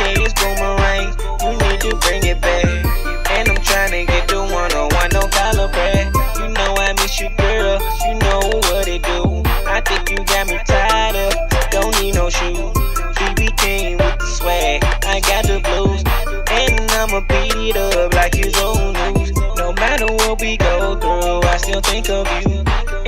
okay, it's boomerang. You need to bring it back. And I'm trying to get the one on one, no collar back. You know I miss you, girl. You know what it do. I think you got me tied up. Don't need no shoes. BB came with the swag. I got the blues. And I'ma beat it up like it's old news. No matter what we go through, I still think of you.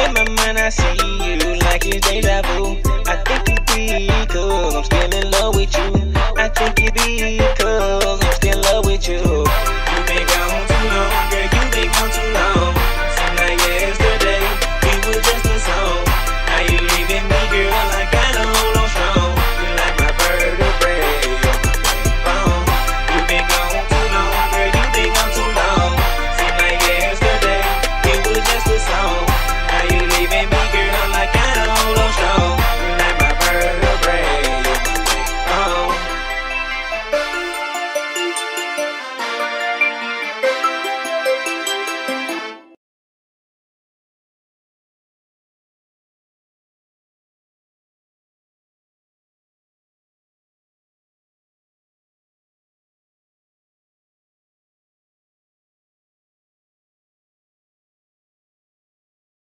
In my mind, I see you like it's deja vu. I think you be cool. I'm still in love with you think it be because